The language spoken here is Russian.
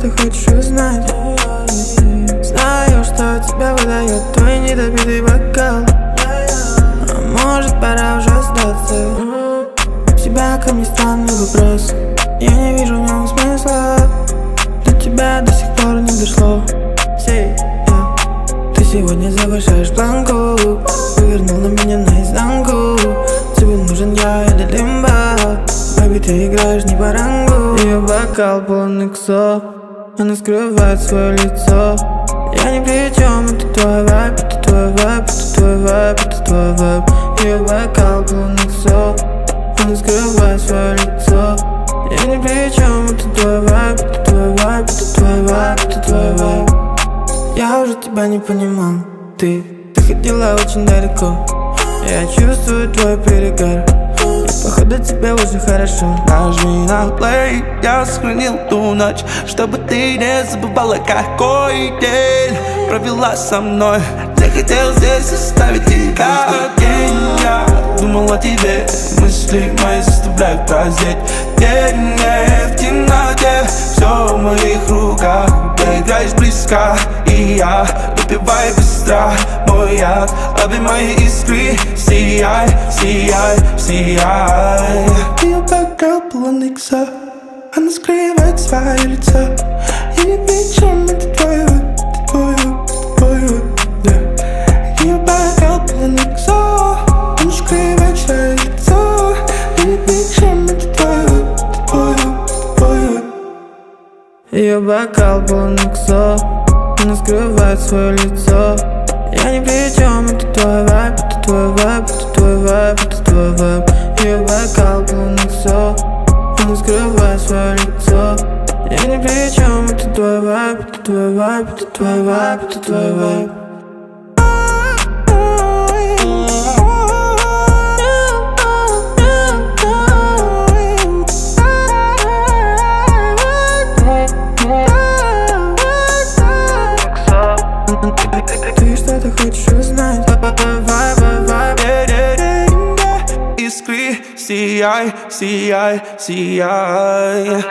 ты хочешь узнать? Знаю, что тебя выдает твой недопитый бокал. А может пора уже сдаться? У тебя ко мне странный вопрос. Я не вижу в нем смысла. До тебя до сих пор не дошло. Say, yeah. Ты сегодня завышаешь планку Повернул на меня наизнанку. Тебе нужен я или лимба. Baby, ты играешь не по рангу. Ее бокал полный XO Она скрывает свое лицо. Я ни при чем, это твой vibe Это твой vibe, это твой vibe, это твой vibe Ее бокал полный XO Она скрывает свое лицо. Я ни при чем, это твой vibe Это твой vibe, это твой vibe, это твой vibe Я уже тебя не понимал. Ты, ты ходила очень далеко. Я чувствую твой перегар Походу тебе уже хорошо. Нажми на плей, я сохранил ту ночь Чтобы ты не забывала, какой день Провела со мной. Я хотел здесь оставить тебя День. Я думал о тебе Мысли мои заставляют праздеть День не в темноте Все в моих руках. Ты играешь близко И я выпиваю быстро. Мой яд, лови мои искры. Сияй, сияй, сияй. Ее бэкграунд полон икса Она скрывает свое лицо Я не Ее бокал полный XO Она скрывает свое лицо. Я ни при чем, это твой vibe Это твой vibe, это твой vibe, это твой vibe. Ее бокал полный XO Она скрывает свое лицо. Я ни при чем, это твой vibe Это твой vibe, это твой vibe, это твой vibe Ты что-то хочешь узнать? Искры, сияй, сияй, сияй